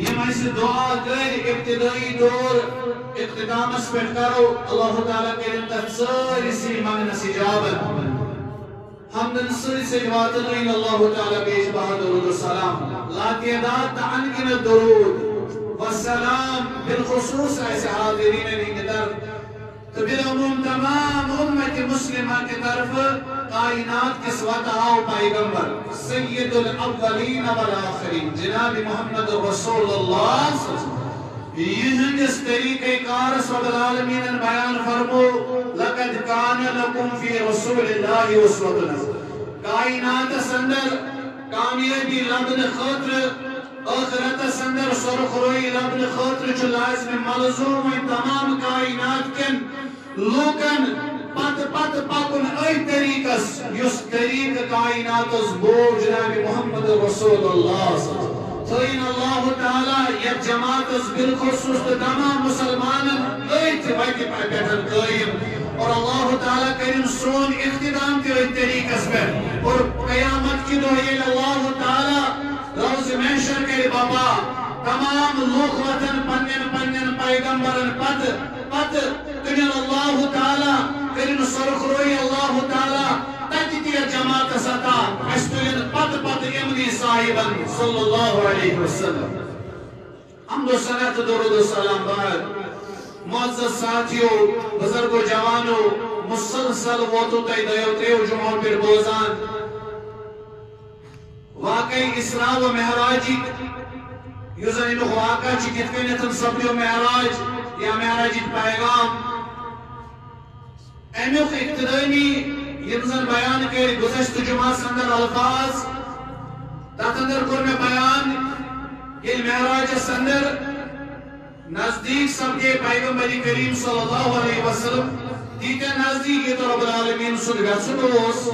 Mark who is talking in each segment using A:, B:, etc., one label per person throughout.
A: M اسہ دعا کر ابتدائی دور اختتامس پہ کرو اللہ تعالیٰ کرن تتھ سارسی منگنس اجابت حمدن سلسل واتنین اللہ تعالیٰ بیش بہا درود و سلام لا تعداد تعنگن درود والسلام بالخصوص ایسے حاضرین کی طرف تو بالعموم تمام امت مسلمہ کی طرف کائنات کے سواتاؤ پیغمبر، سید الاولین والآخرین، جناب محمد رسول اللہ صلی اللہ علیہ وسلم۔ یہندس طریقہ کارس رب العالمین بیان فرمو، لقد کان لکم فی رسول اللہ اسوتنا۔ کائنات سندر، کامیابی، لبن، خطر آخرت سندر سرخ روی لبن خطر چو لازم ملزوم تمام کائنات کن۔ لوکن پت پت پکن ای طریقس یس طریق کائنات اس بور جناب محمد رسول اللہ صلی اللہ علیہ وسلم۔ اللہ تعالی یک جماعت اس بالخصوص تمام مسلمان ایت وقت پر قائم۔ اور اللہ تعالی کریم سون اختتام کے طریقہ اس پر۔ اور قیامت کی دعائیں اللہ تعالی روز محشر کے بابا تمام لوگ وطن پنن پنن پیغمبرن پت پت کنن اللہ تعالی کریم سرخ روی اللہ تعالی تجدی جماعت ستا استوین پت پت امنی صاحبا صلی اللہ علیہ وسلم حمد و صنعت درود و سلام بعد معزز ساتھیو بزرگ و جوانو مسلسل ووتو تی دیو تیو جمعہ پر بوزان واقعی اسراء و محراجی یوزن انو واقع چی کتکنیتن سبری و محراج یا محراجی پیغام؟ امیوخ اقتدائی یم بیان کر گزشت جمعہ سندر الفاظ تات اندر کر میں بیان یہ معراج سندر نزدیک سب کے پیغمبر کریم صلی اللہ علیہ وسلم دیتے نزدیک یہ تو رب العالمین سن گھر اس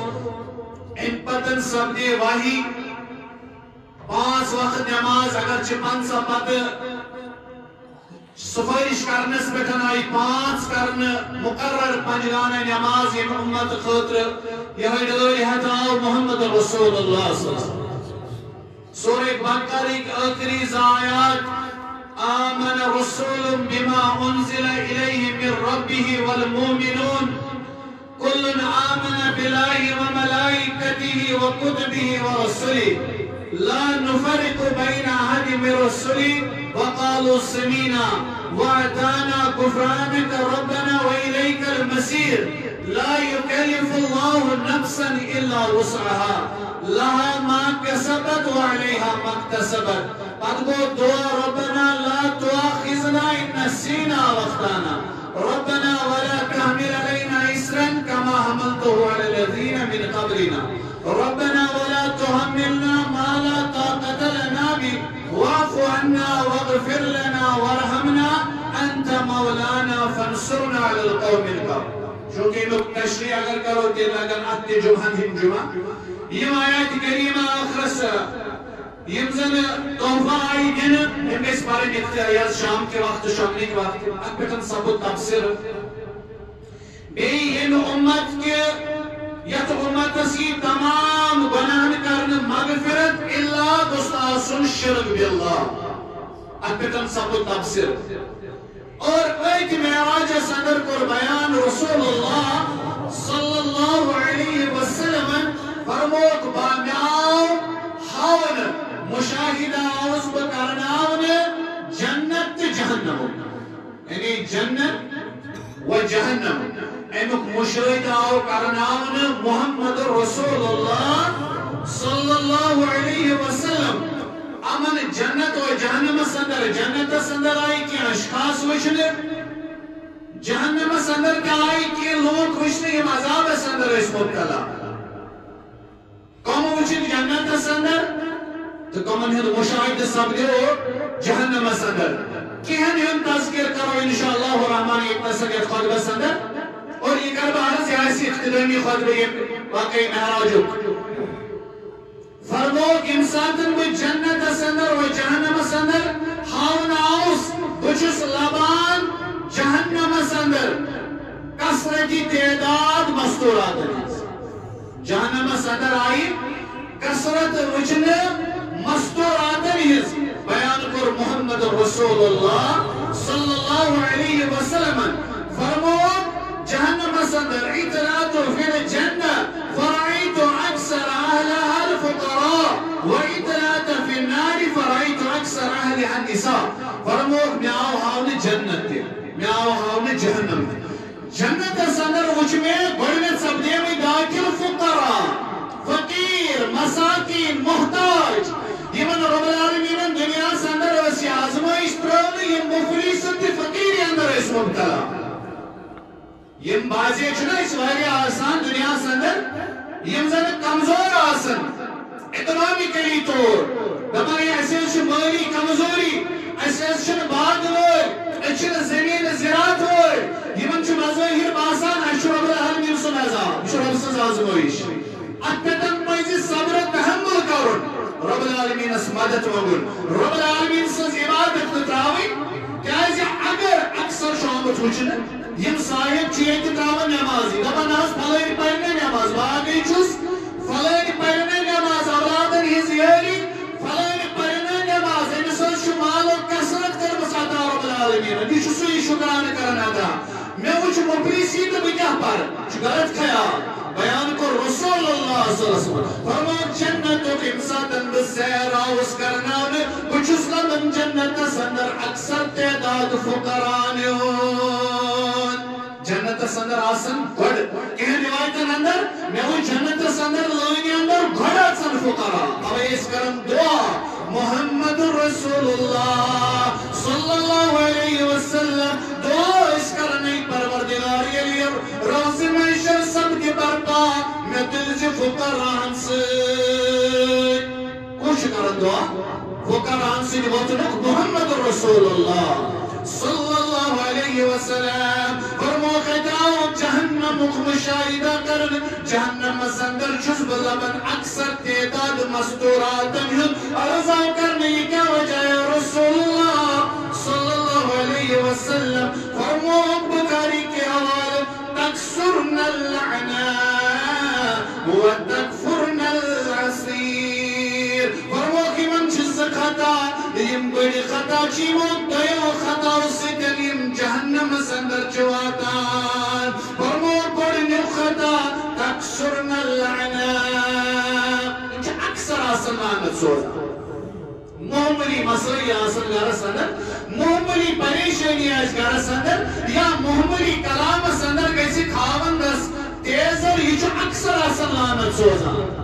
A: ان پتن سب دے واہی پانچ وقت نماز اگر چپن سا پت سفارش کرنس پٹھن آئی پانچ کرن مقرر پنجگانہ نماز یم امت خطر یہ ڈلوری حتاو محمد رسول اللہ صلی اللہ علیہ وسلم. سورہ بقر ایک آخری آیات، آمن رسول بما انزل الیہ من ربه والمومنون كل آمن بالله وملائكته وكتبه ورسله لا نفرق بين أحد من رسله وقالوا سمينا وأتانا غفرانك ربنا وإليك المسير. لا يكلف الله نفسا إلا وسعها. لها ما كسبت وعليها ما اكتسبت. قد قلت دعا ربنا لا تؤاخذنا إن نسينا وأخطأنا. ربنا ولا تحمل علينا إسرا كما حملته على الذين من قبلنا. ربنا ولا تحملنا عنا واغفر لنا وارحمنا أنت مولانا فانصرنا على القوم الكافرين چونکہ لوگ تشریح اگر کرو تے لگن اتے جمعہ ہم جمعہ. یہ آیات کریمہ آخر سرا یم زن تحفہ آئی دن ہم اس بارے میں اختیار شام کے وقت شامنے کے وقت. اکبتن سبو تفسیر. بے یم امت کے یت امت سی تمام گناہن کرن مغفرت اللہ دوست آسن شرک باللہ. اکبتن سبو تفسیر۔ اور ایک معراج صدر کو بیان رسول اللہ صلی اللہ علیہ وسلم فرموک بامیاو حاون مشاہدہ آوز بکرناون جنت جہنم۔ یعنی جنت و جہنم۔ ایمک مشاہدہ آو کرناون محمد رسول اللہ صلی اللہ علیہ وسلم امن جنت و جہنم سندر جنت سندر آئی کی اشخاص وشنے جہنم سندر کیا آئی کی لوگ وشنے یہ عذاب سندر اس مبتلا کم وچن جنت سندر، تو کمن ہند مشاہد سب دیو جہنم سندر۔ کی ہن ہم تذکر کرو انشاءاللہ الرحمن ایک نسل خطبہ سندر۔ اور یہ کربہ عرض یا ایسی اختلامی خطبہ یہ واقعی محراجو فرموک انسانتن وہ جنت سندر و جہنم سندر ہاون آوس بچس لبان، جہنم سندر کسرتی تعداد مستورات جہنم سندر آئی کسرت وچن مستورات بیان کر محمد رسول اللہ صلی اللہ علیہ وسلم۔ فرمود جهنم صدر اطلعت في الجنة فرأيت أكثر أهلها الفقراء وإطلعت في النار فرأيت أكثر أهلها النساء. فرمود مياو هاون جنة مياو هاون جهنم. جنة صدر وجمع قلت سبديمي داخل فقراء فقير، مساكين، محتاج. يمن رب العالمين دنيا صدر وسي آزمائش ترون يم مفلس فقير اندر اسم مبتلا. یم بازی چھنا اس واریہ آسان دنیا سندر یم زن کمزور آسن. اکنامیکلی طور دپان یہ ایسے چھ مالی کمزوری ایسے چھ باغ وول ایسے زمین زراعت وول یمن چھ مظاہر باسان ایسے رب العالمین سن عذاب یہ رب سن آزمائش ات پتن پزی صبر تحمل کرن، رب العالمین اس مدد مگن، رب العالمین سن عبادت تراوی کیازِ اگر اکثر شامت وچھن یم صاحب چھ ییٚتہِ تراوان نمازی دپان حظ فلٲنۍ پرِ نہٕ نماز باقٕے چھُس فلٲنۍ پرِ نہٕ نماز اولادن ہٕنٛز یٲری نماز أمِس حظ چھُ مالو کثرت کٔرمٕژ عطا رب العالمیٖنن یہِ چھُ سُے شُکرانہٕ کران ادا مےٚ وٕچھ مُفلسی تہٕ بہٕ کیٛاہ پرٕ چھُ غلط خیال بیان کو رسول اللہ صلی اللہ علیہ وسلم۔ فرمان جنتو امساتن بسیر آوز کرناونے بچس لمن جنت سندر اکثر تعداد فقرانیون جنت سندر آسن گھڑ کہیں روایتن اندر میں وہ جنت سندر لونی اندر گھڑ آسن فقرا اب اس کرم دعا محمد رسول اللہ صلی اللہ علیہ وسلم دعا اس کرنے پروردگار یلی روز محشر سب کی برپا میں دل سے فقران سے کوش کرن دعا فقران سے وطنک محمد رسول اللہ صلی اللہ علیہ وسلم جہنم مشاہدہ کرن، جہنم سندر چھس بلبن اکثر تعداد مستورات ہن ارزا کرنے کیا وجہ ہے رسول اللہ صلی اللہ علیہ وسلم فرمو بکاری کے حوالے تکسرن اللعنہ وتکفرن العصیر فرمو کی من چھس خطا یم بڑی خطا چی مو دیو خطا سکن یم جہنم سندر چواتان تکسرن اللعنہ انت اکثر آسن لعنت سوزا معمولی مسئلہ اصل گھر سندر معمولی پریشانی آس گرس اندر یا معمولی کلام سندر گیسی خاون دس تیزر یہ اکثر آسن لعنت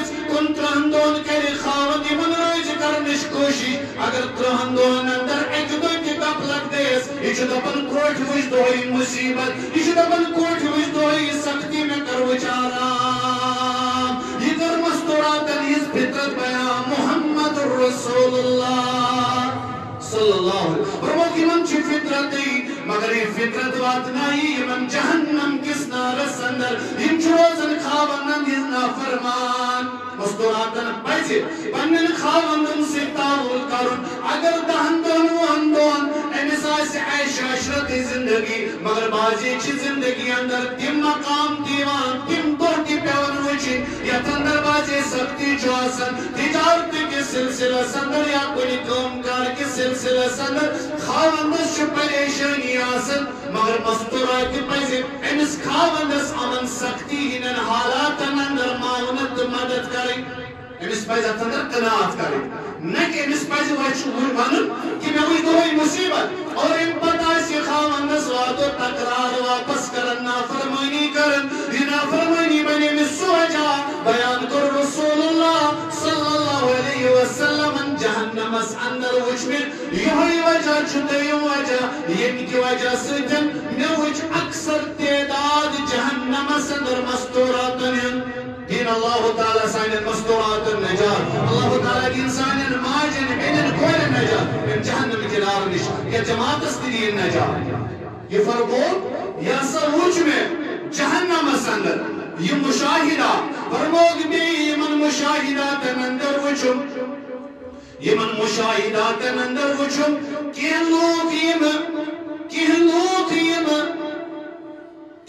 A: فطرت چیز کن ترہندون کری خاوند من روز کرنش کوشش اگر ترہندون اندر ایک دو کی کپ لگ دیس یہ دپن کوٹ وش دوئی مصیبت یہ دپن کوٹ وش دوئی سختی میں کر وچارام یہ در مستورات علیز فطرت بیان محمد رسول اللہ۔ صلی اللہ علیہ وسلم۔ اور کی من چی فطرت مگر یہ فطرت وات نہیں من جہنم کس نار سندر ہم چوزن خواندن ہز فرمان۔ مستوراتن پیسے پنن خواندن سے تعلق کرن۔ اگر دہن دون وہن دون امس آس عیش عشرت زندگی مگر بازی چی زندگی اندر تم مقام دیوان تم دور کی پیون وچی یا تندر بازی سختی چواسن تجارت کے سلسلہ سندر یا کوئی کام کار کے سلسلہ سندر خواندس چھ پریشانی آسن مگر مستورات پزی امس خواندس امن سختی ہنن حالاتن اندر معاونت مدد کریں امس پزی اتندر قناعت کریں نہ کہ امس پزی وچ ونن کہ میں وہی دوئی مصیبت۔ اور ام پتہ سی خواندس واتو تکرار واپس کرن، نافرمانی کرن۔ یہ نافرمانی بنی امس سوجا۔ بیان کر رسول اللہ صلی اللہ علیہ وسلم جہنم اس اندر وچ میں یہی وجہ چھتے وجہ۔ یم کی وجہ سجن میں وچ اکثر تعداد جہنم اس اندر مستوراتن دین اللہ تعالی سائن مستورات النجات. اللہ تعالی دین سائن ماجن بین کول نجات. من جہنم مار نش یا جماعت استدین نجات. یہ فرمو یا سا میں جہنم اندر. یہ مشاہدہ. فرموگ بے یمن مشاہدات اندر وچم یمن مشاہدات اندر وچم کین لوگ یم کین لوگ یم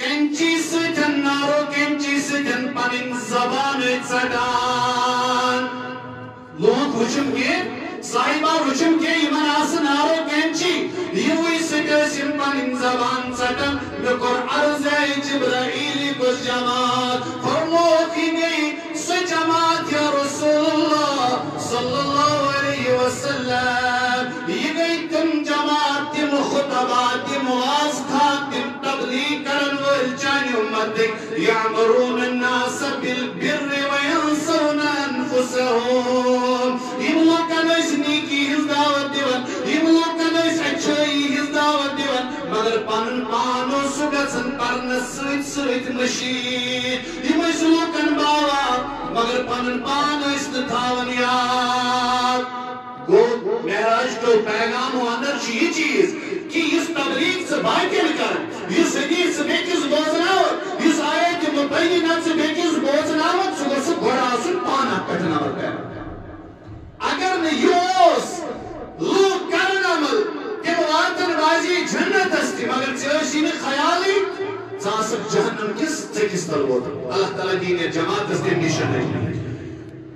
A: کنچی سجن نارو کنچی سجن پنن زبان ژٹان لوگ وچم کے، صاحبہ وچم کے یمن آس نارو کنچی یوی سٹسن پنن زبان ژٹان مے کور عرض جبرائیل کس جماعت۔ فرمو کی گئی سو جماعت یا رسول اللہ صلی اللہ علیہ وسلم۔ یہ گئی تم جماعت تم خطبات چانی امتک یعمرون الناس بالبر وینصرون انفسهم. یم لوکن اس نیکی ہز دعوت دیون یم لوکن اس اچھائی ہز دعوت دیون مگر پنن پانو سو گژھن پرنس سۭتۍ سۭتۍ مشید یم ٲسۍ لوکن باوا. مگر پنن پان ٲسۍ یاد. گو، معراج کو پیغام ہو اندر چھ یہ چیز؟ کہ اس تبلیغ سے باقین کر اس حدیث سے بیکس بوزناوت اس آیت مبینات سے بیکس بوزناوت سو گوسو گوڑا سن پانا کٹناوت ہے اگر نے یوس لوگ کرن عمل تم واتن بازی جنت استی مگر چیوشی نے خیالی زاسک جہنم کس چکس تل ووت اللہ تعالیٰ دین جماعت استی نشن ہے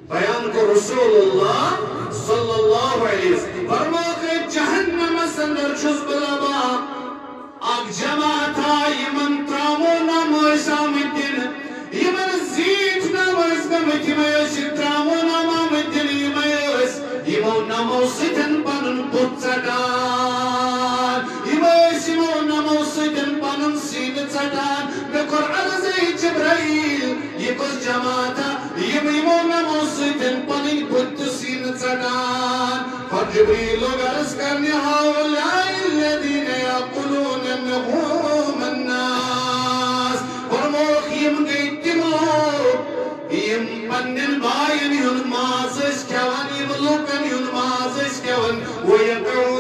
A: بیان کو رسول اللہ صلی اللہ علیہ وسلم فرما کہ جہنم سندر چھس بلبا اک جماعت یمن ترامو نمائش آمدن یمن زیت نمائش گمت یمیش ترامو نم آمدن یمیش یمو نمو ستن پنن پت ژٹان یمیش یمو نمو ستن پنن سین ژٹان مے کور عرض جبرائیل، یہ کس جماعت یم یمو نمو ستن پنن پت سین ژٹان فجبریل غرض هؤلاء الذين يقولون انهم الناس۔ فرموخ یم گئی تمو پنن باین ہن ماز اس کیون یم لوکن ہن ماز اس کیون ويقعون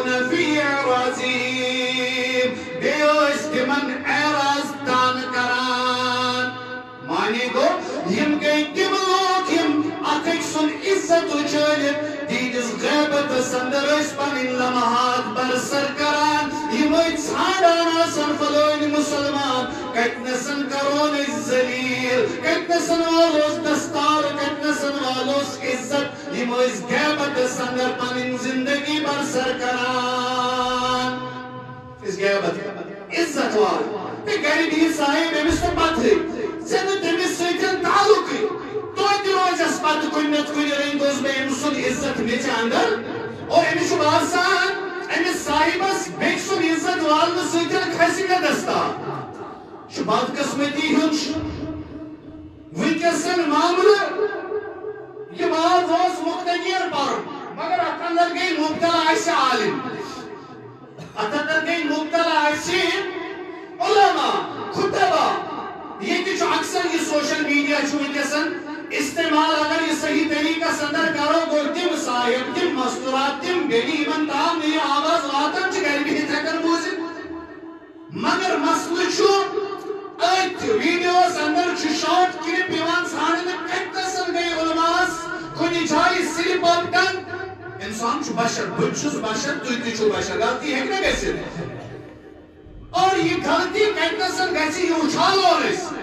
A: معنی گو یم گئی تم لوگ یم اکھ سن عزت اچھلت دیدس غیبت سندر اس پنن لمحات برسر کران یم ژھانڈان آسن فلوین مسلمان کتنسن کرون اس ذلیل کتنسن والوس دستار کتنسن والوس عزت یم اس غیبت سندر پنن زندگی برسر کران اس غیبت عزت وال تے گری دی صاحب امس تو پتہ زن تمس سۭتۍ تعلقٕے توتہِ روزِ اَسہِ پتہٕ کُنہِ نتہٕ کُنہِ رٔنٛگۍ بہٕ أمۍ سُنٛد عزت میٚژِ انٛدر اور أمِس چھُ باسان أمِس صاحبس بیٚکہِ سُنٛد عزت والنہٕ سۭتۍ کھسہِ مےٚ دستار چھُ بدقٕسمتی ہُنٛد چھُ وٕنکٮ۪سن معاملہٕ یہِ ماز اوس مُقتدیر پرُن مگر اتھ انٛدر گٔے مُبتلا اَسہِ عالم اتھ انٛدر گٔے مُبتلا اَسہِ علما خطبہ یہ جو اکثر یہ سوشل میڈیا چھو ونکسن استعمال اگر یہ صحیح طریقہ سندر کرو گو تم صاحب تم مستورات تم گلی من تام یہ آواز واتن چھ گھر بھی تھکن بوزن مگر مسئلہ چھو ایت ویڈیوز اندر چھ شارٹ کلپ یوان ژھانڈنہ کتنسن گئی علماس کنی جائی سلپ اپ کن۔ انسان چھو بشر بچ چھس بشر، تو تہ چھو بشر، غلطی ہے نہ گژھِتھ اور یہ غلطی کتنسن گژھِ یہ اچھالو أسۍ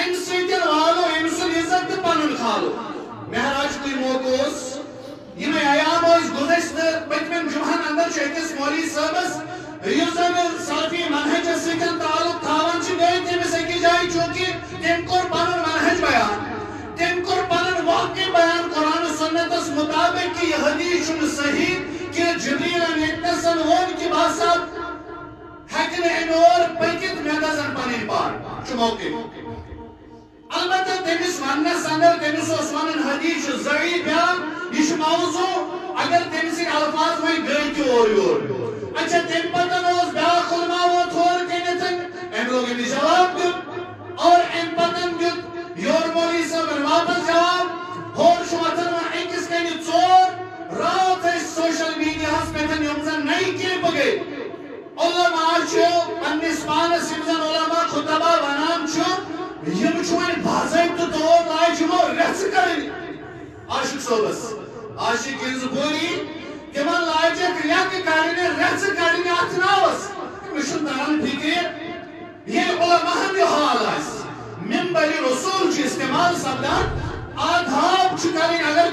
A: امہِ سۭتۍ والو أمۍ سُنٛد عزت تہٕ پنُن کھالو مہراج کوئی موقع اوس یِمے عیام ٲسۍ گُزشتہٕ پٔتمٮ۪ن جُمعن اندر چھُ أکِس مولوی صٲبس یُس زن سلفی منہجس سۭتۍ تعلق تھاوان چھِ گٔے تٔمِس أکِس جایہِ چوٗنٛکہِ تٔمۍ کوٚر پنُن منہج بیان۔ تٔمۍ کوٚر پنُن واقع بیان قرآن سنتس مطابق کہ یہ حدیث چھُنہٕ صحیح کہ جبریلن ییٚتنسن ووٚن کہ بہٕ ہسا ہیٚکہٕ نہٕ اَمہِ اور پٔکِتھ مےٚ گژھن پنٕنۍ پار چھُ موقع البتہ تٔمِس وننس اندر تٔمِس اوس ونُن حدیث چھُ ضعیف بیان یہ چھُ موضوع اگر تٔمۍ سٕنٛدۍ الفاظ وۄنۍ گٔے تہِ اورٕ یور اچھا تمہِ پتہٕ اوس بیاکھ علما ووت ہور کٔنِتھ أمۍ لوگ أمِس جواب دیُن اور اَمہِ پتہٕ دیُت یور مولوی صٲبن واپس جواب ہور چھُ وۄتھان وۄنۍ أکِس کَنہِ ژور راتھ ٲسۍ سوشل میڈیاہس پٮ۪ٹھ یِم زن نٔے چپ گئی علماء چھو پنس پانس یم زن علماء خطبہ ونان چھو یم چھو ان بازائب تو تو لائے چھو رس کرن عاشق صوبس عاشق انز بولی تمن لائے چھو ریک کرن رس کرن اتناوس مشن تران فکر یہ علماء ہم یہ حال آئیس منبر رسول چھ استعمال سپدان آدھاب چھ کرن اگر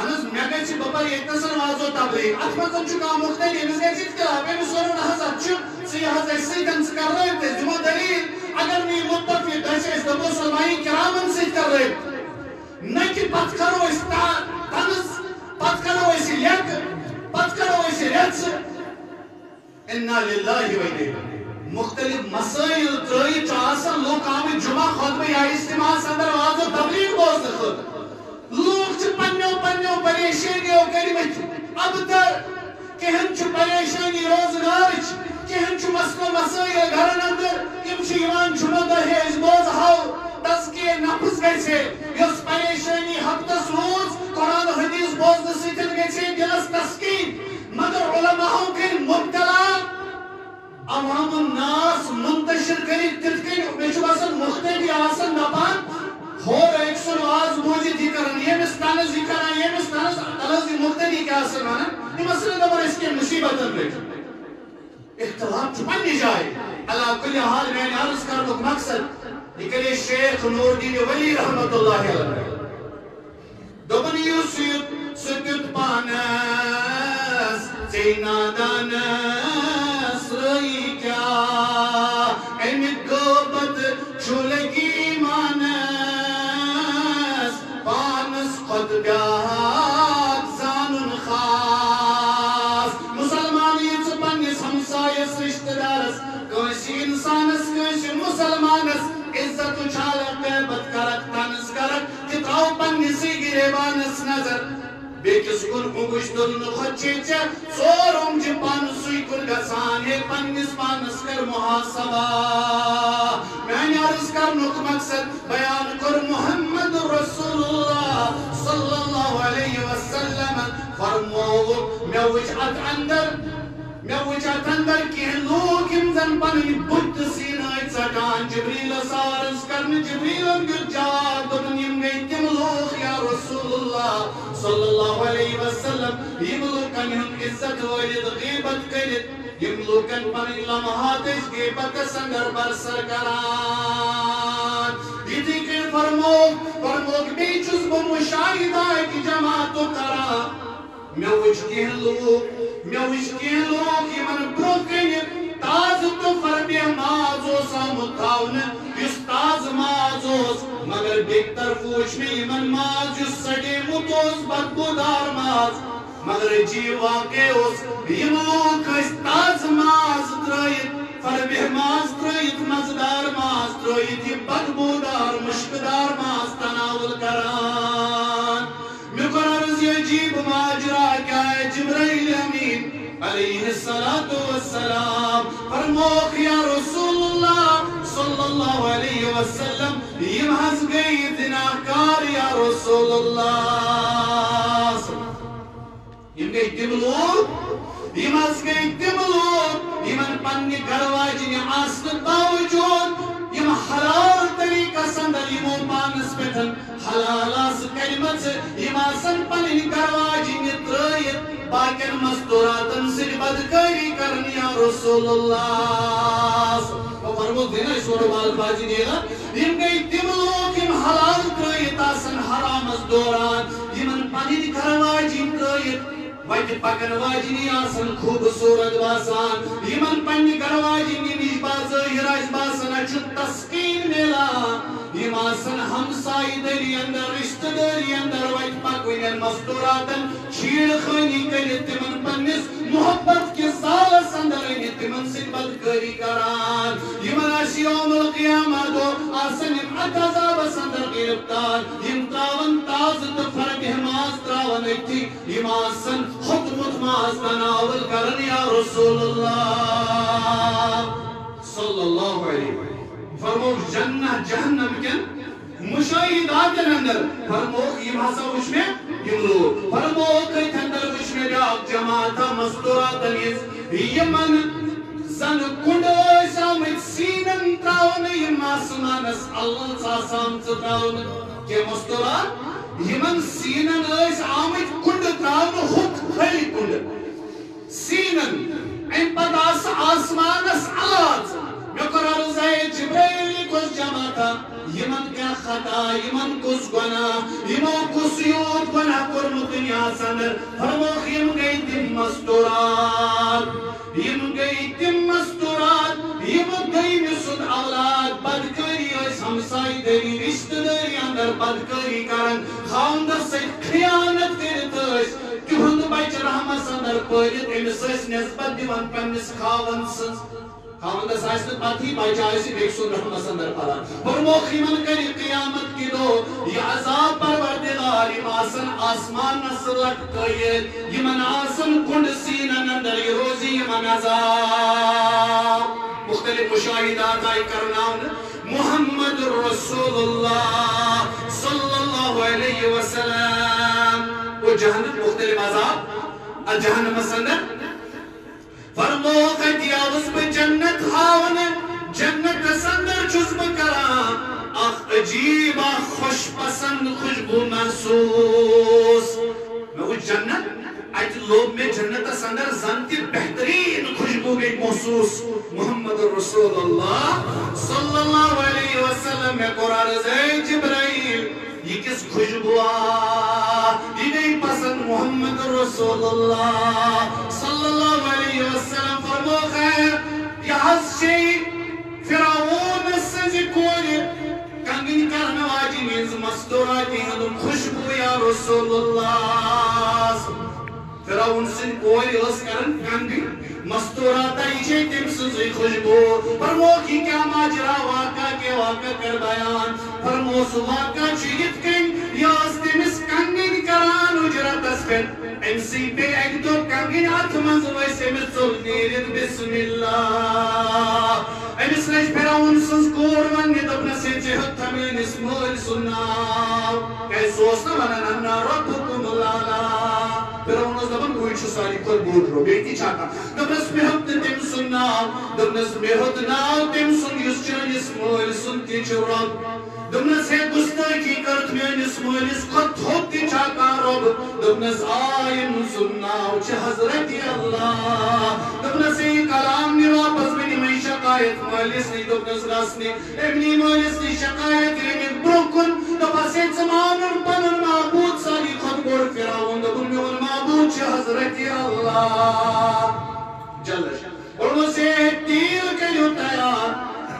A: کن ساتن کا مے گژھِ بہٕ پَرٕ ییٚتنَسَن تبلیغ اَتھ منٛز چھُ کانٛہہ مُختٔلِف أمِس اختلاف أمِس ووٚنُن حظ اَتھ کر اگر نہٕ یہِ مُتفِق گژھِ سلمائی کِرامَن سۭتۍ کر رٲبطہٕ نہ کہِ پَتہٕ کَرو أسۍ تنٕز پَتہٕ کَرو أسۍ لیٚکہٕ پَتہٕ کَرو أسۍ رٮ۪ژٕ اِنا لِلّٰهِ مختلف مسائل ترٲیِتھ چھُ آسان لوٗکھ آمٕتۍ جُمعہ یا اجتماعس اندر وازو تبلیغ بوزنہٕ خٲطرٕ لوگ چھ پنیو پنیو پریشانیو کرمت اب تر کہن چھ پریشانی روزگار کہن چھ مسئلہ مسائل گھرن اندر یم چھ یوان جمعہ دہ اس بوز ہاو تزکیہ نفس گئے یس پریشانی ہفتس روز قرآن حدیث بوزن سیتن گئے دلس تسکین۔ مگر علماء کن مبتلا عوام الناس منتشر کری تتکن بیچو باسن مختلف آسن نپان ہور ایک سن آز موجی تھی کرن یہ مستانس ہی جی کرن یہ مستانس تلس دی جی مختلی کیا اثر مانا؟ یہ مسئلہ دبر اس کے مصیبت بیٹ اختلاف چھپن نہیں جائے۔ اللہ کل حال میں نے عرض کر دو مقصد نکلے شیخ نور دین ولی رحمت اللہ علیہ۔ دوبن یوسف سکت پانس زینا دانس، رئی کیا؟ امید گوبت چھولگی بیاک تتراو پنسی گریبانس نظر بیکس کن اگش دل خچی چه سورم چه پان سوی کن گسان ہے پنگس پانس کر محاسبہ میں عرض کر نک مقصد بیان کر محمد رسول اللہ صلی اللہ علیہ وسلم فرمو میں وجعت اندر میں وجعت اندر کی لوگ ہم زن پنی بھت سینائی ژٹان جبریل سارس کرن، جبریل انگر جواب دن یم گئی تم لوگ یا رسول اللہ صلی اللہ علیہ وسلم۔ یم لوکن ہم عزت ورد غیبت کرت یم لوکن پر لمحات اس غیبت سندر برسر کران۔ یہ کہ فرموک فرموک بیچس بو مشاہدہ کی جماعتو کرا۔ میں وچ کہن لوگ میں وچ کہن لوگ یمن بروکن تاز تو فربی مازو سامتاون یس تاز مازوس مگر بیک طرف وچھ یمن ماز یس سڑے متوس بدبودار ماز، مگر جی واقع اس یمو کس تاز ماز ترائیت فربی ماز ترائیت، مزدار ماز ترائیت، یہ بدبودار، مشکدار ماز، تناول کران مقرر زی عجیب ماجرا کیا ہے، جبرائیل امین علیہ السلام فرموک یا رسول اللہ صلی اللہ علیہ وسلم یم حض گئی دناکار یا رسول اللہ یم گئی تم لوگ یم حض گئی تم لوگ یمن پنی گرواجن آسن باوجود حلال طریقہ سندر یمو پانس پیتن حلال آس کلمت یم آسن پنی گرواجن ترائیت باقین مستوراتن سے بدکاری کرنی یا رسول اللہ. وہ فرمو دینا اس ورہ وال باجی دیگا ان گئی تم لوگ ام حلال کرائیت آسن حرام از دوران. یمن پانی دی کرواجی کرائیت پکن واجنی آسن خوبصورت باسان یمن پنی کرواجی نیش بازر اس باسن اچھت تسکین ملا یم آسن ہمسائی دری اندر رشتہ دری اندر وجہ پکوین مستوراتن چیڑ خانی کری تمن پنس محبت کے سال سندر اینی تمن سن بدکاری کران یمن آسی یوم القیامہ دو آسن یم اتذاب سندر گرفتار خود متماز تناول کرن یا رسول اللہ صلی اللہ علیہ وسلم فرمو جنہ جہنم کن مشاہدات اندر فرمو یم ہسا وچ میں یم لوگ فرمو کئی تندر وچ میں بیاک جماعتا مستورات علیز یمن زن کنڈ ٲسۍ آمٕتۍ سیٖنن تراونہٕ یِم آسمانس اللہ ساسام ژٕ تراونہٕ کیٚنٛہہ مستورات یمن سینن ایس آمٕتۍ کنڈ تران ہُتھ خیلی کنڈ۔ سیٖنن اَمہِ پتہٕ آسمان اس الاز مےٚ کوٚر عرض اے جماعتا یمن کیا خطا یمن کس گناہ یمو کس یوت گناہ کرمت دنیا سندر فرموخ یم گئی تم مستورات یم گئی تم مستورات یم گئی مسد اولاد بدکاری اس ہمسائی دری رشتہ داری اندر بدکاری کرن خاندر سے خیانت کرت اس تہند بچ رحمت اندر پٲرِتھ أمِس ٲسۍ نسبت دِوان پننِس خاوند سٕنٛز خاوندس آئیس تو پتھی بچہ آئیس بیک سن رحمت سندر پڑا فرمو خیمن کری قیامت کی دو یہ عذاب پروردگار یم آسن آسمان نسلت قید یمن آسن کنڈ سینن اندر یہ روزی یمن عذاب مختلف مشاہدات آئی کرناون محمد رسول اللہ صلی اللہ علیہ وسلم وہ جہنم مختلف عذاب جہنم سندر فرمو قدیاوس بہ جنت ہاون جنت سندر چھس بہ کران اخ عجیب، اخ خوش پسند، خوشبو محسوس۔ میں وہ جنت ات لوب میں جنت سندر زنتی بہترین خوشبو گئی محسوس۔ محمد رسول اللہ صلی اللہ علیہ وسلم، میں قرآن زی جبرائیل یہ کس خوشبو یہ گئی پسند محمد رسول اللہ صلی اللہ علیہ وسلم فرمو خیر یہ حس شئی فراؤن سزی کوئی کنگن کرنے واجی مینز مستوراتی ہندم خوشبو یا رسول اللہ فراؤن سن کوئی اس کرن کنگن مستوراتا یہ چھے تم سزی خوشبو فرمو کی کیا ماجرا واقع کے واقع کر بیان۔ فرمو سو واقع چیت کن یا اس تمس کنگن کران اجرت اس پر امسی پہ ایک تو کنگن ات منز ویسے میں چل نیرد بسم اللہ۔ امس نش فراؤن سنز کور ونی دبن سے چہت تمین اسمول سناو۔ کہ سوسنا ونن انا ساری کل بود رو، بیٹی چاہتا۔ دبنس میں ہم تم سناو دبنس میں ہت ناو تم سن۔ یس چن اسمول سنتی چھو رب دبنس ہے گستاکی کرت میانس مالس خط ہوتی چاکا رب۔ دبنس آئین سناو چھ حضرت اللہ۔ دبنس ہے کلام نی واپس بھی میں شکایت مالس نی دبنس راس نی ابنی مالس نی شکایت نی برکن۔ دبنس ہے زمانن پنن معبود سالی خط گور فراؤن دبن حضرت اللہ۔ جلش اور مجھے تیر کلیو تیار،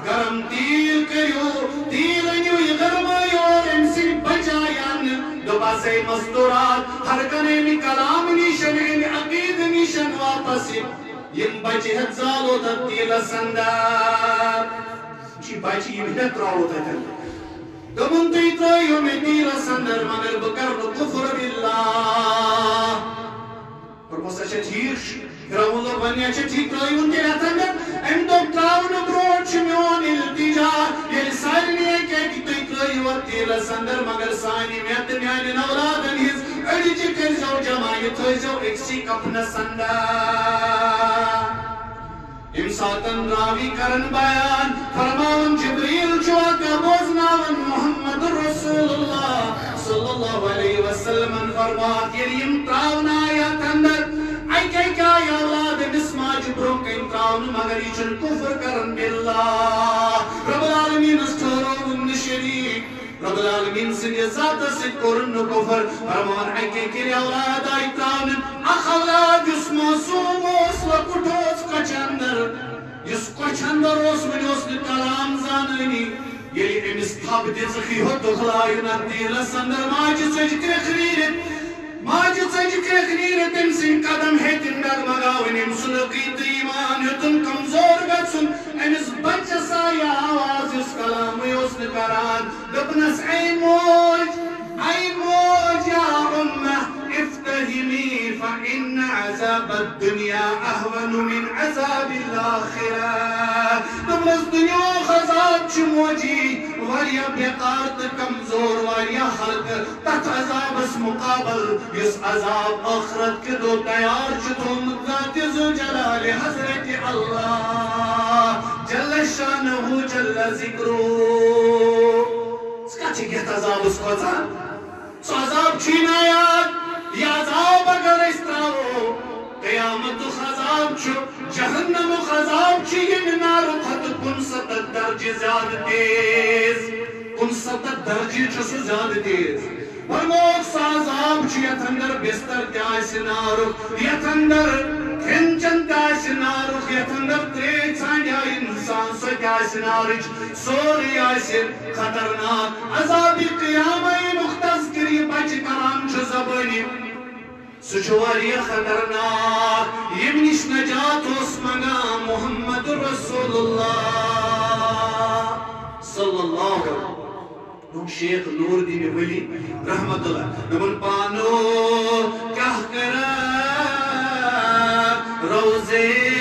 A: گرم تیر کریو تیر انیو یہ گرمائیو انسی بچائیان دوباسے مستورات، ہر کنے میں کلام نیشن میں عقید نیشن واپس۔ یم بچی حد زالو تا تیل سندار۔ چی بچی یہ بھی تراؤ تا تیل۔ دمون تی ترائیو میں تیل سندر مگر بکر کفر باللہ۔ اور مسا چھ ٹھیک فراؤن لوگ ونیا چھ ٹھیک ترائیو تیل سندر ام دو تراؤن بروٹ چھ میون التجا یہ سارنی ہے کہ کہ تو ترائیو تیل سندر مگر سانی میت میانی نولادن ہز اڑی چھ کر جو جماعی تو جو اکسی کپن سندر امساتن راوی کرن بیان فرماون جبریل چواکا بوزناون محمد رسول اللہ صلی اللہ علیہ وسلم فرمات یلیم تراؤن آیات اندر اے کیا کیا یا اللہ دے بسماج برون کئی تراؤن مگر یہ چن کفر کرن باللہ رب العالمین استورون نشریف رب العالمین سن یہ ذات سے قرن کفر فرمان اے کیا کیا اولاد آئی تراؤن اخ اولاد جس موسوم اس لکٹوز کچندر جس کچندر اس میں اس نے کلام زاننی یلی امس تھاب دزخی ہو دخلائی نتی لسندر ماجی سجی کرخنیرت Majitsa dike khrir din sin kadam hetin darmagawin im sunqi iman yutun kamzor gatsun emiz bacca saya avaz yus kalam yus karan dabnas ayn moj ayn moj ya ummah موج فإن عذاب الدنيا أهون من عذاب الآخرة. دبنس دنیا خزاب چموجی واریاہ بیقار تو کمزور واریاہ حلق تت عذاب مقابل، اس عذاب آخرت کے دو تیار چھتوں ذات زو جلال حضرت اللہ. جل شانہ جل ذکرو. اس کا چھکیت عذاب اس سو خذاب چھو جہنم خذاب چھ یہ نار خط کن ستت درج زیاد تیز کن ستت درج چھو سے زیاد تیز فرموک سا عذاب چھ یت اندر بستر تیاس نارک یت اندر کھنچن تیاس نارک یت اندر تریچ سانڈیا انسان سو تیاس نارج سوری آسن خطرناک عذاب قیامی مختص کری بچ کران چھ زبانی سچواری خطرناک یم نش نجات اس منگا محمد رسول اللہ صلی اللہ علیہ وسلم۔ نو شیخ نور دین ولی، رحمت اللہ۔ نمن پانو، کہہ کرا، روزے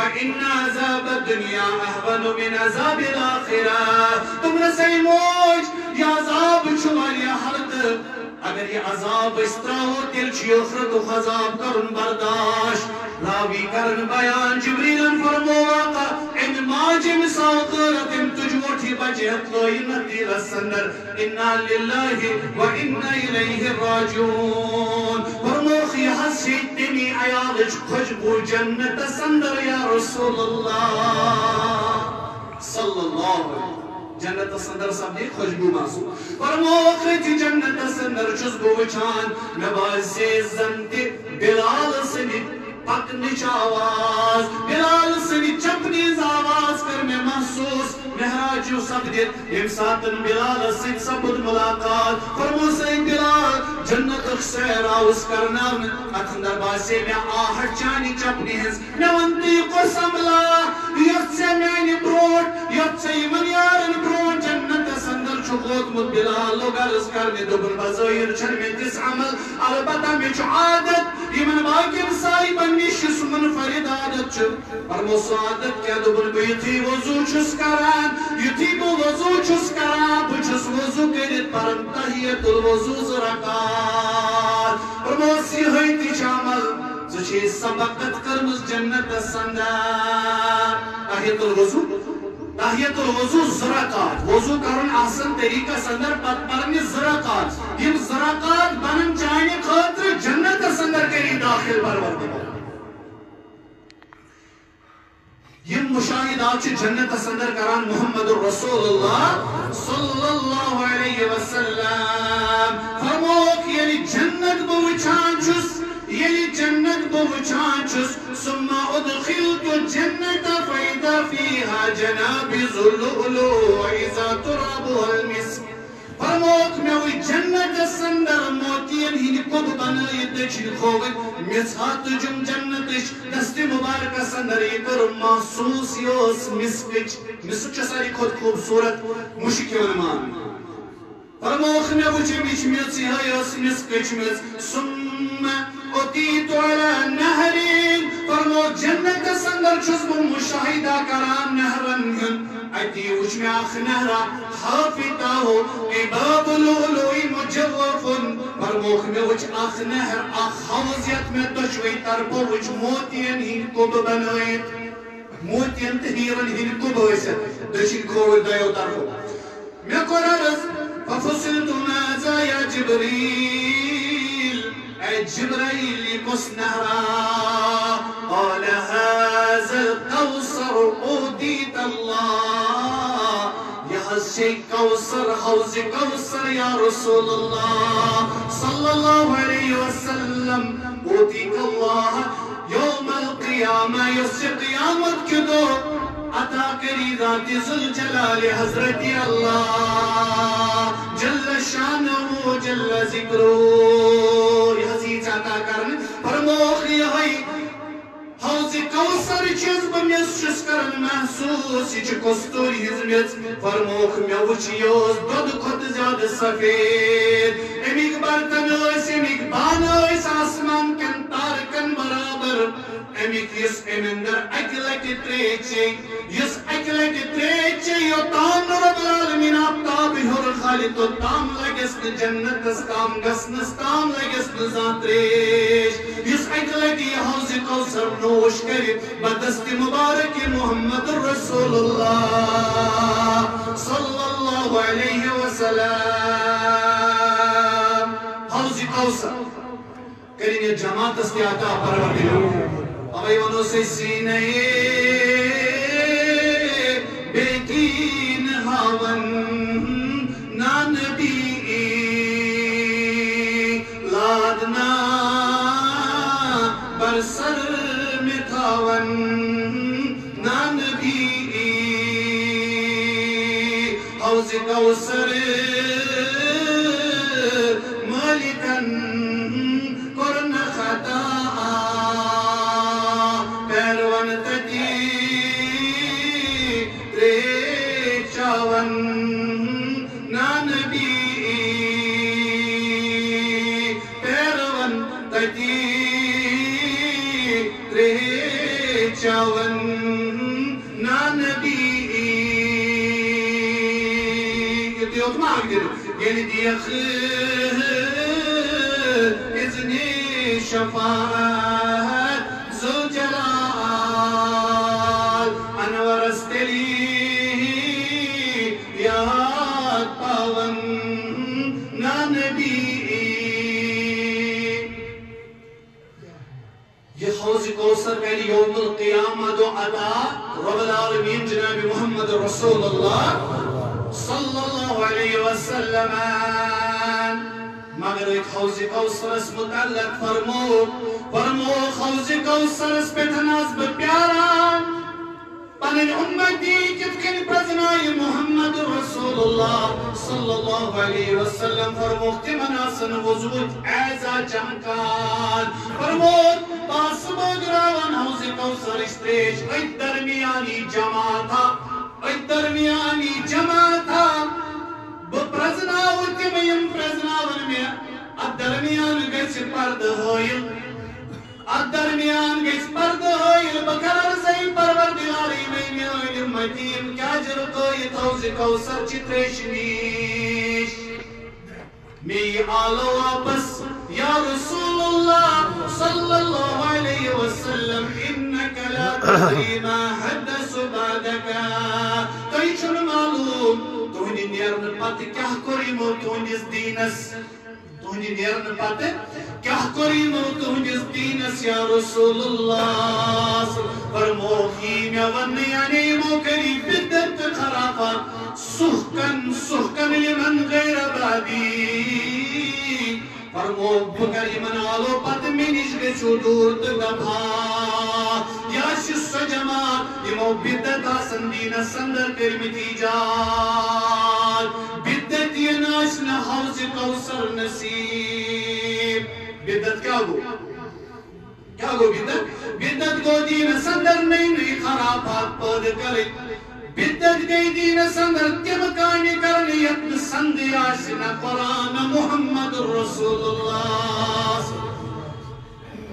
A: فإن عذاب الدنيا أهون من عذاب الآخرة. تم رسي موج يا عذاب شوال يا حرد اگر یہ عذاب اس طرح ہو تیل چی اخرت و خذاب کرن برداشت. راوی کرن بیان جبریلن فرمو آقا ان ماجم ساقرت ام تجوٹی بجہت لو انتی رسندر انا للہ و انا الیہ راجون فرمو خی حسید دمی عیالج خوشبو جنت سندر یا رسول اللہ۔ صلی اللہ علیہ وسلم۔ جنت سندر سب دی خوشبو ماسو فرمو وقت جی جنت سندر چس بو وچان نبازی زنتی بلال سنید سنی پکنچ آواز، بلال سنی چپنیز آواز، کر میں محسوس مہراجو سب دیت یم ساتن بلال سن سبود ملاقات، فرمو سین بلال، جنت سیر آوز کرنا اتندر باسی میں آہٹ چانی چپنی ہنس میں ونتی قسم لا یت سے میں بروٹ یت سے یمن یارن بروٹ، جنت سندر چکوت مد بلال لوگ عرض کرنے دوبن بزایر چھن میں تس عمل. البتہ میں چو عادت یمن باقی سائی بنی شسمن فرید عادت چو فرمو سو عادت کیا دوبن بیتی وضو چس کران یتی بو وضو چس کران بچس وضو کرت پرم تحیت الوضو زرکات فرمو سی ہوئی چامل زچی سبقت کرمز جنت سندر تحیت الوضو؟ تحیت الوضو زرکات وضو کرن آسن طریقہ سندر پت پرنی زرکات یم زرکات بنن چاہنے خاطر جنت سندر کری داخل پروردگار. یم مشاہدات چھ جنت سندر کران محمد رسول اللہ صلی اللہ علیہ وسلم. فرموک یعنی جنت بو وچان چھس یعنی جنت بو وچان ثم ادخلت الجنت فیدا فیہا جناب ذلولو وعیزا ترابها المسک۔ فرموک میں ہوئی جنت سندر موتین ہی کب بنائی دچن خوگن مسحات جم جنتش دست مبارک سندر ایتر محسوس یوس مسکچ مسکچ ساری خود خوبصورت مشکی علمان فرموک میں ہوئی جی جمیش ملسی ہے یوس مسکچ ملس ثم اتیت علی نہرین فرموک جنت سندر چزم مشاہدہ کران نہرن ہن اتی وچ میں آخ نہرا حافتا ہو باب لولوی مجوفن. فرموک میں وچ آخ نہر آخ حوزیت میں تشوی ترپو وچ موتین ہی کب بنویت. موتین تہیرن ہی کب ویسد دشن کھوڑ دیو ترپو میں قرارز ففصلت نازا یا جبریل. اے جبرائیل کس قال هذا القوصر أوديت الله. يا هالشي كوثر حوز كوثر يا رسول الله. صلى الله عليه وسلم أوديك الله. يوم القيامة يسي قيامت كدو عطا کری ذات ذوالجلال حضرت اللہ. جل شانہ جل ذکرو. یہ حزیز عطا کرن فرموخ یہ ہوئی حوض کوثر چیز بمیز چس کرن محسوس یہ کستور ہزمیز فرموخ میں وچیوز دود خود زیادہ سفید امیگ برتن اس امیگ بان اس آسمان کن تارکن برابر امیگ یس امندر اکلت تریچے یس اکلت تریچے یو تام رب العالمین آفتاب ہر خالد و تام لگس جنت استام گسنس تام لگس نزان وشكري بدستي مبارك محمد رسول الله. صلى الله عليه وسلم. حوزي قوسا کریں یہ جماعت استی عطا پروردگار اب ایونوں سے سینے o رسول اللہ صلی اللہ علیہ وسلم مگر ایک حوض کوثر اس متعلق فرمو فرمو حوض کوثر اس پہ تناز بپیارا پنن امتی کت کن پرزنائی محمد رسول اللہ صلی اللہ علیہ وسلم فرموخت مناسن وضوط ایزا چمکان فرموت باس بگراوان حوض کوثر استریش ایت درمیانی جماعتا ایت درمیانی جماعتا بپرزناوت میم پرزناون میں اد درمیان گیس پرد ہوئل اد درمیان گیس پرد ہوئل بکرر زی پروردگاری میں میوئل مدین کیا جرکوئی توز کوسر چتریش نیش می آلو واپس یا رسول اللہ صلی اللہ علیہ وسلم انکا لا تدری ما حدث بعدکا تئی چھن معلوم تہنی نیرن پتہ کیا کوریمو تہنس دینس تہنی نیرن پتہ کیا کوریمو تہنس دینس یا رسول اللہ فرمو ہی مے ون یعنی مو کری بدت خرافات سحکن سحکن لمن غیر بابی فرمو بکر یمن آلو پت منش گچو دور تگبھا یا شس جماعت یمو بدت آسن دین سندر کرمتی جال بدت یناشن حوز کوسر نصیب بدت کیا گو؟ کیا گو بدت؟ بدت گو دین سندر نئی نئی خرابات پود کرے۔ سندر سندی قرآن محمد رسول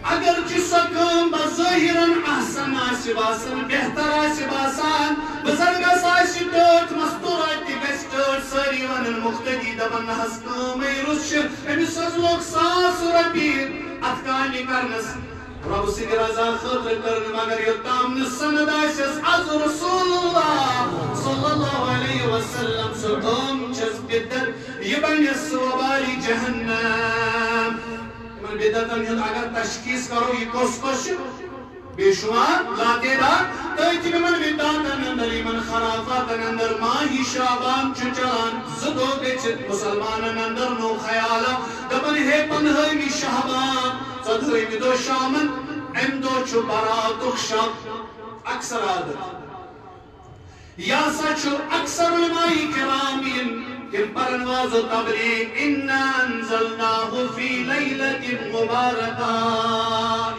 A: اگر چی سکم بظاہرن احسن آسی باسن، بہتر آسی باسان بزرگس آسی ٹوٹ مستور آتی گس ٹوٹ ساری ونن مختدی دبن حسکم ای رس شر امیس لوگ ساس ربیر اتکانی کرنس. رب سید رضا خطر کرن مگر یتام نسند آسیس از رسول اللہ صلی اللہ علیہ وسلم سکم چز بدت یبن یسوبالی جہنم. من بدتن ہند اگر تشخیص کرو، یہ کس کش بے شمار، لاتے دار تیتی من بدتن اندر من خرافات اندر ماہی شابان چچلان. زدو گچت مسلمان اندر نو خیالا دبن ہے پنہی می شہبان صدوی می دو شامن ام دو چو براتک شب اکثر عادت یا سا چھو اکثر علماء کرامین تم پرنواز و تبلیغ انا انزلناہ فی لیلت مبارکہ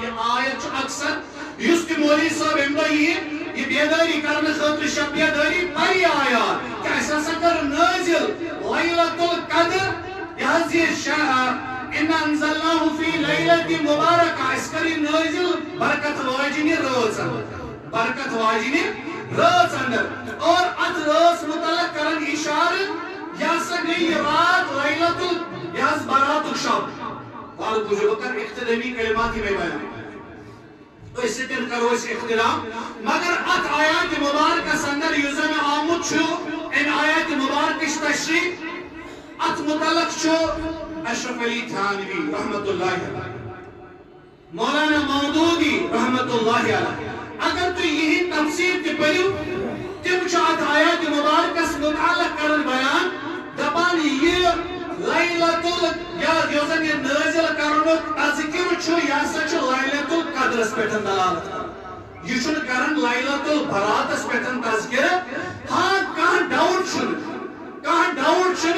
A: یہ آیت چھو اکثر یس تہ مولی صاحب امہ دہ یہ بیداری کرنے خاطر شب بیداری پری آیات کہ اس ہسا کر نازل لیلت القدر یہ یہ ان انزلناه في ليله مباركه اس نازل برکت واجنی روز برکت واجنی روز اندر. اور ات روز متعلق کرن اشارہ یا سا رات لیلت یا برات شب قال بوجو بکر اختلامی کلمات میں بیان تو اس سے دن کرو، اس اختلام مگر ات آیات مبارکہ سندر یوزن آمد چھو ان آیات مبارکش تشریح ات متعلق چھو اشرف علی تھانوی رحمت اللہ علیہ۔ مولانا مودودی رحمت اللہ علیہ۔ اگر تو یہی تفسیر تی پڑھو تم چھو آیات مبارکہ سے متعلق کرن بیان دپان یہ لیلت یا یوزن یہ نازل کرنو تذکر چھو یا سا چھو لیلت القدر اس پیٹھن دلالت یہ چھو کرن لیلت البرات اس پیٹھن تذکر ہاں کہاں ڈاؤٹ چھو کان ڈاؤٹ چھو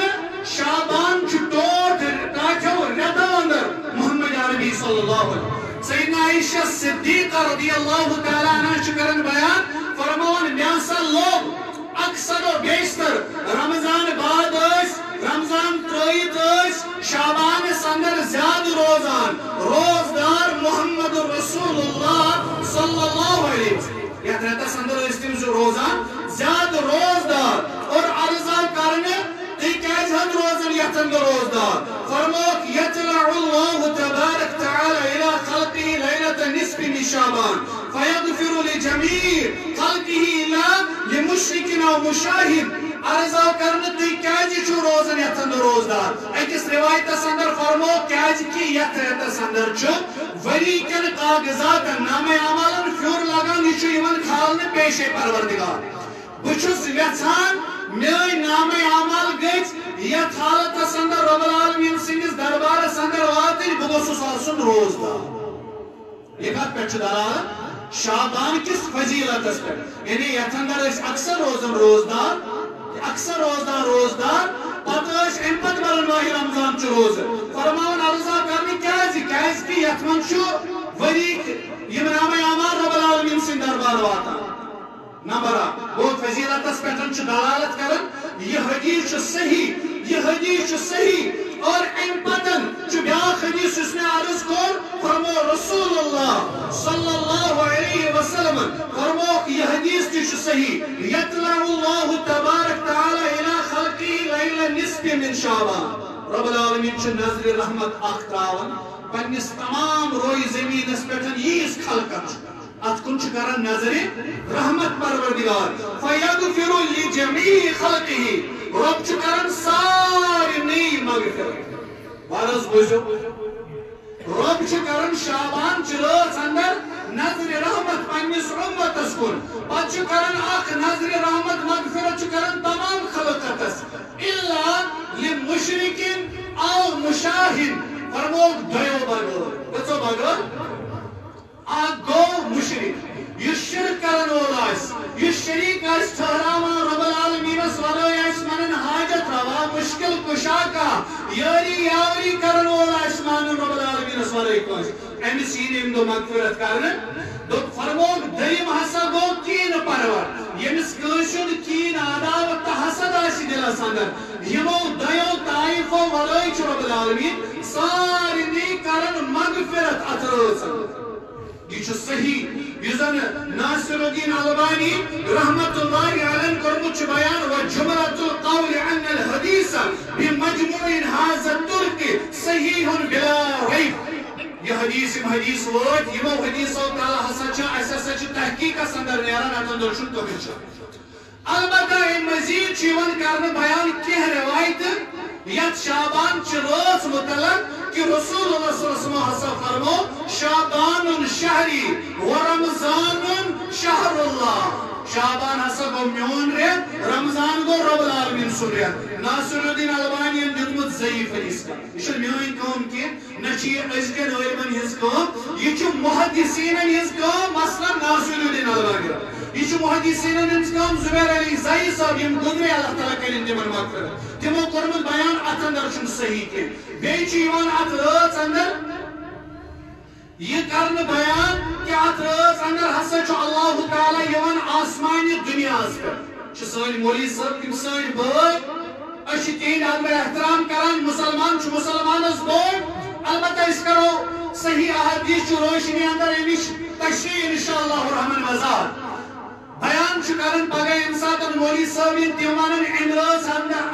A: شابان چھو ٹوٹ کاچھو ریتا اندر۔ محمد عربی صلی اللہ علیہ وسلم۔ سیدنا عائشہ صدیقہ رضی اللہ تعالیٰ عنہ شکرن بیان فرمان میاسا لوگ اکثر و بیشتر رمضان روزن یتن روزدار فرموک یتلع اللہ تبارک تعالی الى خلقه لیلت نصف من شعبان. فیغفر لجمیر خلقه الى لمشرکن و مشاہد. عرضا کرنے تو کیاجی چھو روزن یتن روزدار ایکس روایت سندر فرمو کیاجی کی یت ریت سندر چھو؟ ولی کن کاغذات نام عمالن فیور لگان یہ چھو ایمن کھالنے پیشے پروردگار. بچھو ویچان میوئی نام عمال گیچ یت حالت سندر رب العالمین سنگس دربار سندر واتی بگوسو ساسن روزدار یہ بات پیچھ دلالت شابان کس فضیلت اس پر یعنی یتندر اس اکثر روزن روزدار اکثر روزدار روزدار پتہ ام پتہ بلن ماہ رمضان چھ روز فرمان عرضا کرنے کیازِ کیازِ کہ یتھ من چھ وری یم نام اعمال رب العالمین سن دربار واتان نمبر بہت فضیلت اس پٹھن دلالت کرن، یہ حدیث صحیح، یہ حدیث صحیح اور ام پتن چھ بیاکھ حدیث اس نے عرض کور فرمو رسول اللہ صلی اللہ علیہ وسلم، فرمو یہ حدیث چھ صحیح یطلع اللہ تبارک تعالی الى خلقی لیل نصف من شعبان۔ رب العالمین چھ نظر رحمت اخ تراون پنس تمام روی زمین اس پٹھن ییس خلقت ات کن چھ نظر رحمت پروردگار فیغفر لجمیع خلقه رب چھ کرن ساری نئی مغفرت وارز بوزو رب چھ شابان چھ رٲژ اندر نظر رحمت پننس امتس کن. پتہ چھ کرن اخ نظر رحمت مغفرت چھ کرن تمام خلقتس الا لمشرکن او مشاہد. فرموک دیو بغیر بچو بغیر اخ گو مشرک، یہ شرک کرن وول آس یہ شریک آس ٹھہراوان رب العالمینس ورٲے آس منن حاجت روا، مشکل کشا کا، یاری یاوری کرن وول آس مانن رب العالمینس ورٲے کٲنٛسہِ أمِس یی نہٕ اَمہِ دۄہ مغفرت کرنہٕ دوٚپ فرموک دٔیِم ہسا گوٚو کیٖنہٕ پرور ییٚمِس کٲنٛسہِ ہُنٛد کیٖن عداوت تہٕ حسد آسہِ دِلس انٛدر یِمو دۄیو طایفو ورٲے چھُ رب العالمین سارنٕے کرن مغفرت اتھ رٲژ یہ صحیح یُس زن ناصر الدین البانی رحمت اللہ علیہ کرمت بیان و جملۃ القول ان الحدیث بمجموع هذا الترك صحیح بلا ریب۔ یہ حدیث یم حدیث ووت یمو حدیثو تعالی ہسا چھِ اسہِ ہسا چھِ تحقیقس اندر نیران اتن دور چھُ تو البتہ ام مزید چھُ یِوان کرنہٕ بیان کینٛہہ روایت یتھ شابان چھ روز متعلق کہ رسول اللہ صلی اللہ علیہ وسلم حسن فرمو شابان شہری و شہر اللہ شابان حسن کو میون ریت رمضان کو رب العالمین سن ریت ناصر الدین البانی ان دیتمت ضعیف حدیث کا یہ چھو میون کام کی نچی ازکن علمن ہز کام یہ چھو محدثین ہز کام مثلا ناصر الدین البانی یہ محدثین ہز کام زبیر علی زائی صاحب یم گزرے اللہ تعالیٰ کریں تمن مغفرت تمو کرمت بیان ات اندر چھن صحیح کی بیٚیہِ چھُ یِوان اتھ رٲژ اندر یہ کرن بیان کہ ات رٲژ اندر ہسا چھُ اللہ تعالیٰ یِوان آسمانہِ دُنیاہس پٮ۪ٹھ چھِ سٲنۍ مولوی صٲب تِم سٲنۍ بٲے أسۍ چھِ تِہنٛدِ ادب احترام کران مسلمان چھُ مسلمانس بوڑ البتہ أسۍ کرو صحیح احادیث چھُ روشنی اندر امِچ تشریح انشاءاللہ الرحمن وزاد بیان چھُ کران پگہ ییٚمہِ ساتہٕ مولوی صٲب یِن تِم ونن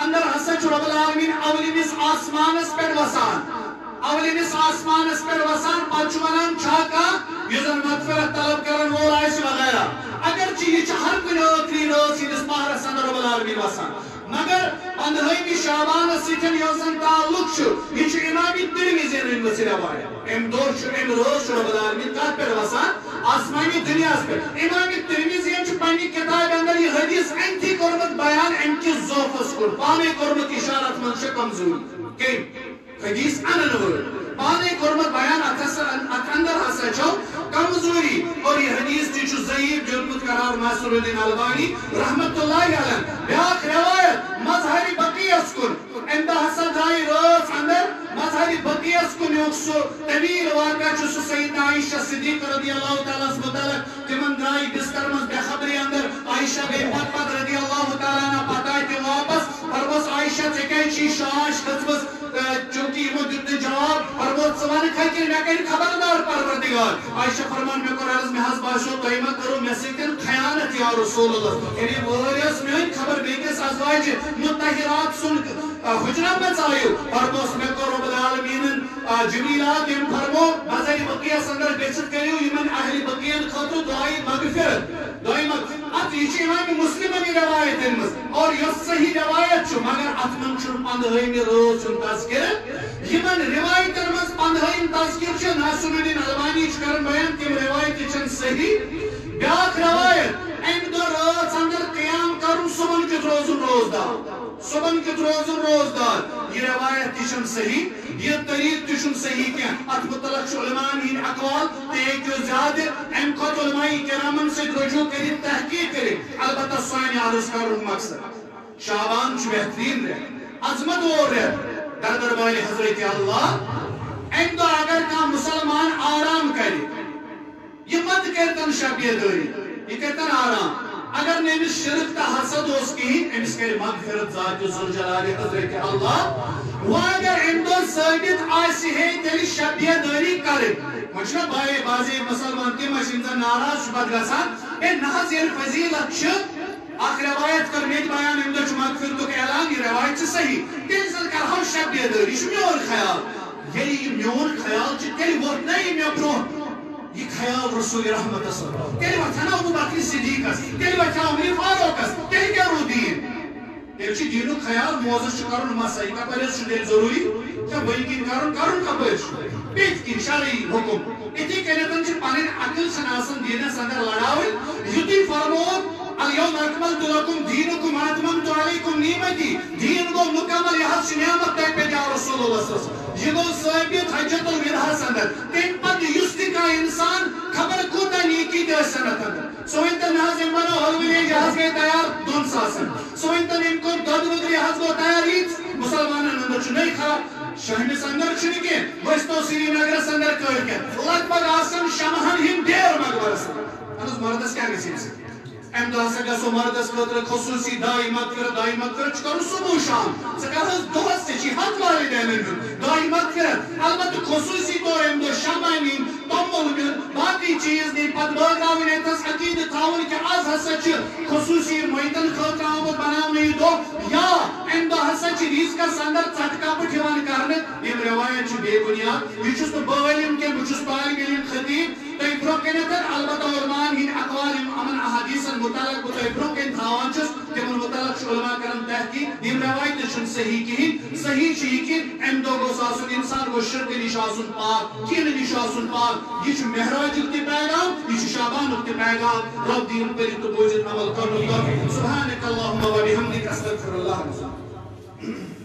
A: اندر ہسا رب العالمیٖن اولمِس آسمانس پٮ۪ٹھ وسان اولمس آسمانس پہ وسان پتہ ونان چھا کانٛہہ یُس زن مغفرت طلب کرن وول آسہِ وغیرہ اگرچہ یہ ہر کُنہِ ٲخری رٲژ ہٕنٛدِس پہرس اندر رب العالمیٖن وسان مگر پندہٲیمہِ شابانس سۭتۍ یۄس زن تعلق چھُ یہ چھُ امام ترمذی رٔنمٕژ روایت امہِ دۄہ چھُ امہِ رٲژ چھُ رب العالمیٖن کتھ پٮ۪ٹھ وسان آسمانی دنیا پٮ۪ٹھ امام ترمیزی چھُ پننہِ کتابہِ اندر یہ حدیث امتھی کوٚرمُت بیان امہِ کِس ضعفس کُن پانے کوٚرمُت اشارت اتھ منٛز کمزوری۔ کہ حدیث انن ہوئے۔ پانے کورمت بیان ات اندر ہسا چھو کمزوری. اور یہ حدیث تھی چھو ضعیف جرمت قرار ناصر الدین البانی رحمت اللہ علیہ بیاکھ روایت. مظہری بقیس کن. اندہ ہسا دائی روز اندر مظہری بقیس کن. یوک سو طویل واقع چھو سو سیدنا عائشہ صدیق رضی اللہ تعالیٰ اس متعلق. تمن دائی بستر مز بے خبری اندر عائشہ بے پت پت رضی اللہ تعالیٰ نا پتائی تی واپس. فرمس عائشہ ژے چی شاش کھژمٕژ چونکہ یمو دیت جواب اور فرموت سوال کھائی کہ میں کہیں خبردار پروردگار۔ عائشہ فرمان میں کر عرض میں حظ باشو، تو ایمہ کرو، میں سۭتۍ خیانت یا رسول اللہ۔ یعنی وہ ریس میں خبر بیٚکِس ازواجہِ متحرات سُن حجرہ میں ژایو فرموس مےٚ کوٚر رب العالمیٖنن جبریلات یِم فرمو نظرِ بقیس اندر گٔژھِتھ کٔرِو یِمن اہلِ بقیَن خٲطرٕ دعایہِ مغفرت دعایہِ مغفرت۔ ات یہ چھِ امام مسلمن یہ روایت دِنمٕژ اور یۄس صحیح روایت چھُ مگر اتھ منٛز چھُنہٕ پندہٲیمہِ رٲژ ہُنٛد تذکرٕ یِمن روایتن منٛز پندہٲیِم تذکر چھُ ناصر الدین البانی چھُ کران بیان تِم روایت تہِ صحیح۔ روزدار صبحن کیُتھ روزُن روزدار یہ روایت تہِ چھنہٕ صحیح، یہ طریق تہِ چھُنہٕ صحیح کینٛہہ اتھ متعلق چھُ علمان ہٕنٛدۍ اقوال تہِ ہیٚکِو زیادٕ امہِ علماء کرامن سۭتۍ رجوع کٔرِتھ تحقیق کٔرِتھ البتہ سانہِ عرض کرُن مقصد۔ شابان چھُ بہتریٖن رٮ۪تھ عظمت وول رٮ۪تھ در دربارِ حضرت اللہ امہِ دۄہ اگر کانٛہہ مُسلمان آرام کرِ یہ مت کرتن شبیہ دٲری یہ کرتن آرام۔ اگر نہ امس شرک تا حسد اس کہین امس کر مغفرت ذات ذوالجلال حضرت اللہ۔ وہ اگر ام دو ثابت آسی ہے تیلی شبیہ داری کرے۔ مچھنا بھائی، بازی مسلمان کی مشین سے ناراض شبت گسان اے نحض یہ فضیلت چھ۔ اخ روایت کر میت بیان ام چھ مغفرت کے اعلان یہ روایت چھ صحیح۔ تیل سل کر، ہم شبیہ داری چھ میور خیال۔ یہی میور خیال چھ تیلی وقت نہیں میں برو خیال رسول رحمت صلی تیلی وقتنا ابو بکر صدیق اس تیلی وقتنا عمر فاروق اس تیلی کیا رو دین تیلی چی دینو خیال موزش چو کرن مسائی کا پریز شو دل ضروری کیا بھئی کن کرن کرن کا پریز شو بیت کن شرعی حکم اتی کنیتن چی پانین عقل سناسن دینے سندر لڑاوی یتی فرمود اليوم اکملت لکم دینکم اتممت علیکم نیمتی دین کو مکمل یہاں سے نعمت تے پہ جا رسول اللہ صلی اللہ علیہ وسلم یہ گو ثابت حجت الوداع اندر تم پت یس تہ کا انسان خبر کوتا نیکی دے سنت اندر سوین تن حض ام بنو جہاز گئے تیار دون ساسن سوین تن ام کو دود وگری حض گو تیار ہیت مسلمان اندر چھ نہیں خراب شہنس اندر چھ نکے۔ وستو سری نگر اندر کر کے۔ لگ بگ آسن شمہن ہم دیر مقبر سن انس مردس کیا گسی سکتے ام دہ سا گسو مردس خطر خصوصی دائی مغفرت دائی مغفرت چھ کرو صبح شام۔ سا کرو دہس تے چھ حد والدین ہن دائی مغفرت البتہ خصوصی طور ام دہ شمع نین باقی چیز نین پت بٲگراوٕنۍ اتس عقیدٕ تھاوُن کہِ آز ہسا چھِ خصوصی مٔیتن خٲطرٕ آمُت بناونہٕ یہِ دۄہ یا امہِ دۄہ ہسا چھِ ریٖزکس اندر ژٹہٕ کپٕٹھ یِوان کرنہٕ یِم روایت چھِ بے بُنیاد یہِ چھُس نہٕ بہٕ عٲلِم کینٛہہ بہٕ چھُس طالب علم خطیب تُہۍ برونٛہہ کٔنٮ۪تھ البتہ علمان ہٕنٛدۍ اقوال یِم یِمن احادیثن متعلق بہٕ تۄہہِ برونٛہہ کَنہِ تھاوان چھُس تِمن متعلق چھُ علما کران تحقیق یِم روایت چھُنہٕ صحیح کِہیٖنۍ صحیح چھُ یہِ کہِ اَمہِ دۄہ گوٚژھ آسُن اِنسان گوٚژھ شرکہٕ نِش آسُن پاک کِنہٕ نِش آسُن پاک یہِ چھُ مہراجُک تہِ پیغام، یہ شابان شابانُک پیغام، رب دین پٔرِتھ تہٕ بوٗزِتھ عمل کرنُک دۄہ سبحانك اللهم وبحمدك استغفر الله